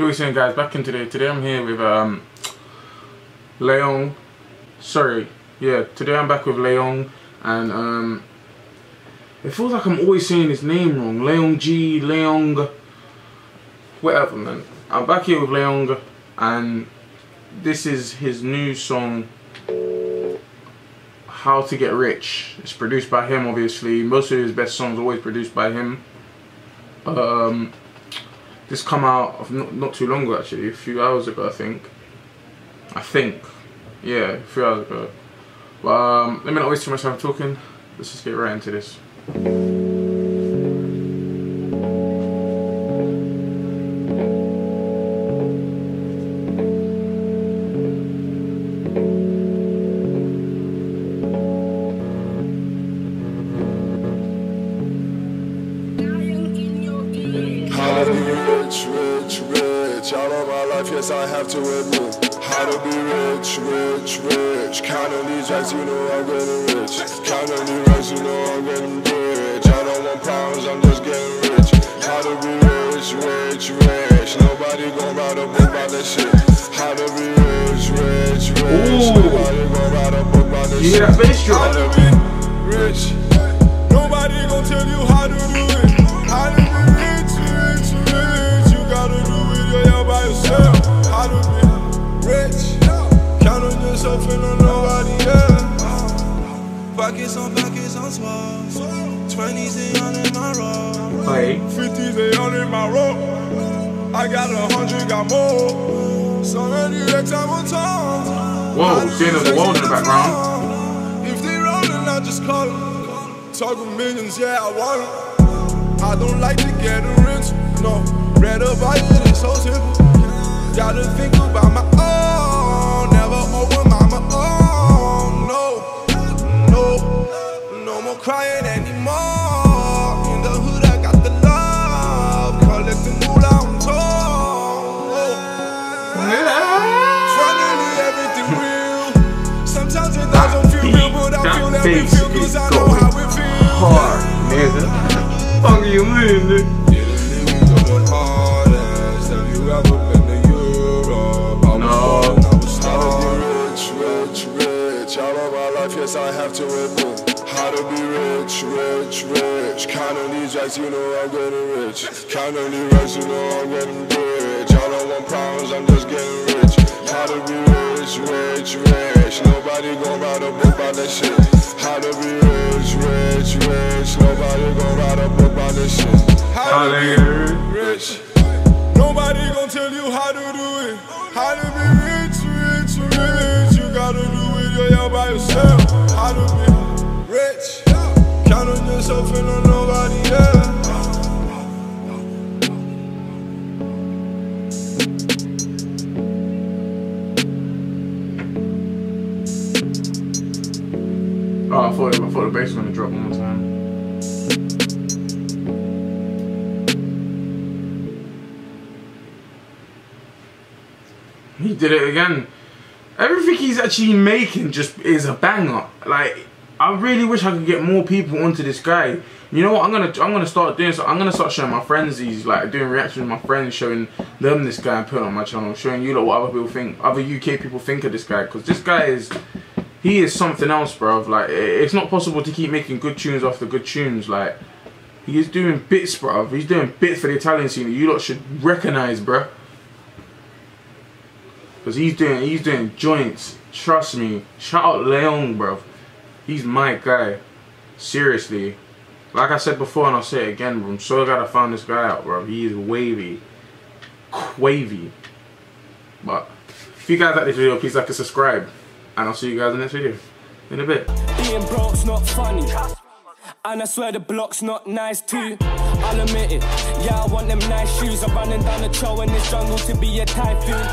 You were saying guys, back in today. Today I'm here with um Leon. Sorry, yeah, today I'm back with Leon and um it feels like I'm always saying his name wrong. Leon G, Leong whatever man. I'm back here with Laioung and this is his new song How to Get Rich. It's produced by him obviously. Most of his best songs always produced by him. Um this come out of not, not too long ago actually, a few hours ago I think. I think. Yeah, a few hours ago. But um, let me not waste too much time talking. Let's just get right into this. How to be rich, rich, rich. All of my life, yes, I have to admit. How to be rich, rich, rich. Counting these racks, you know I'm getting rich. Counting these racks, you know I'm getting rich. I don't want problems, I'm just getting rich. How to be rich, rich, rich. Nobody gon' write a book about this shit. How to be rich, rich, rich. Ooh. Nobody gon' write a book about this You shit. hear that Pockets on pockets on swell. 20s and on in my. Hey. 50s they on in my roll. I got a hundred, got more. So many racks I'm on top. Whoa, seeing the world in the background. If they rollin', I just call them. Talking millions, yeah, I want them. I don't like to get rich, no. Read about crying anymore. In the hood, I got the love, collecting moolah on tour. Finally, everything real. Sometimes it doesn't feel real, but I feel that feel cause I know how it feels. Hard, nigga. Fuck you mean, nigga? Yeah, the niggas are the hardest. Have you ever been to Europe? I yes, have to admit. How to be rich, rich, rich. Counting these racks, you know I'm getting rich. Counting these racks, you know I'm getting rich. I don't want problems, I'm just getting rich. How to be rich, rich, rich. Nobody gon' write a book about that shit. How to be rich, rich, rich. Nobody gon' write a book about this shit. How to be rich. Nobody gon' tell you how to do it. How to be rich, Oh, I thought, I thought the bass was gonna drop one more time. He did it again. Everything he's actually making just is a banger. Like, I really wish I could get more people onto this guy. You know what? I'm gonna I'm gonna start doing so. I'm gonna start showing my friends these, like doing reactions with my friends, showing them this guy and putting on my channel, showing you what other people think, other UK people think of this guy, because this guy is he is something else, bro. Like, it's not possible to keep making good tunes after good tunes. Like, he is doing bits, bro. He's doing bits for the Italian scene. You lot should recognize, bro. Cause he's doing, he's doing joints. Trust me. Shout out Leon, bro. He's my guy. Seriously. Like I said before, and I'll say it again, bro. I'm so glad I found this guy out, bro. He is wavy, wavy. But if you guys like this video, please like and subscribe. And I'll see you guys in the next video. In a bit. Being broke's not funny. And I swear the block's not nice too. I'll admit it. Yeah, I want them nice shoes. I'm running down the trail in this jungle to be a typhoon.